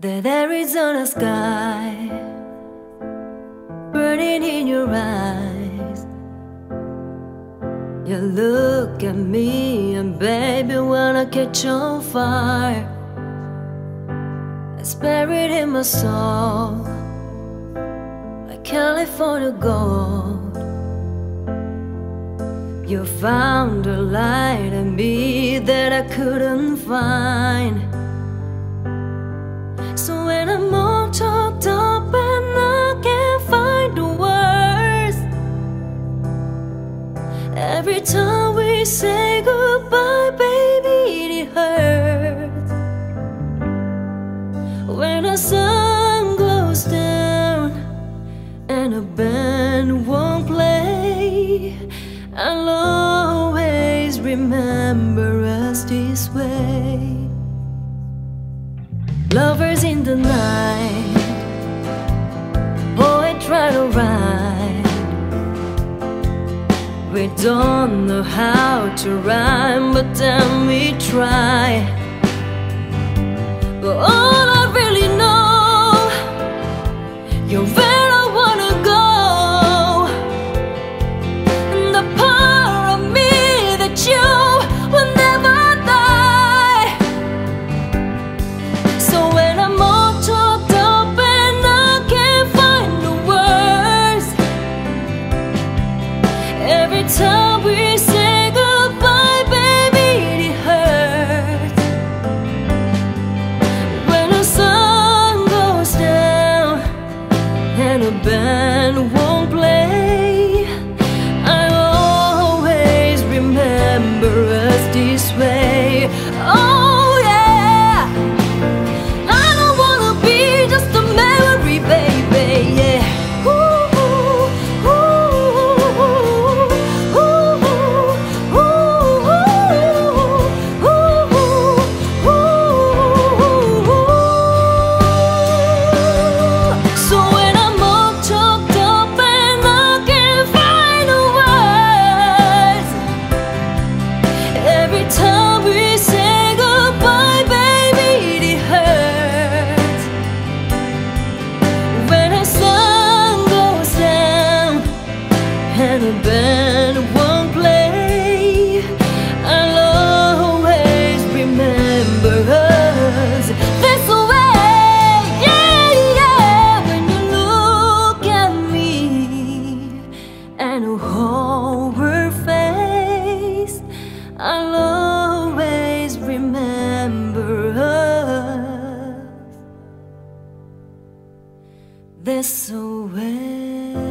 That Arizona sky burning in your eyes. You look at me and baby wanna catch on fire. It's buried in my soul like California gold. You found a light in me that I couldn't find. Every time we say goodbye, baby, it hurts. When the sun goes down and a band won't play, I'll always remember us this way. Lovers in the night, We don't know how to rhyme, but then we try. And the band won't play, I'll always remember us this way. Yeah, yeah. When you look at me and hold her face, I'll always remember us this way.